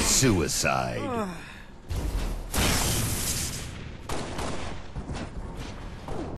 Suicide.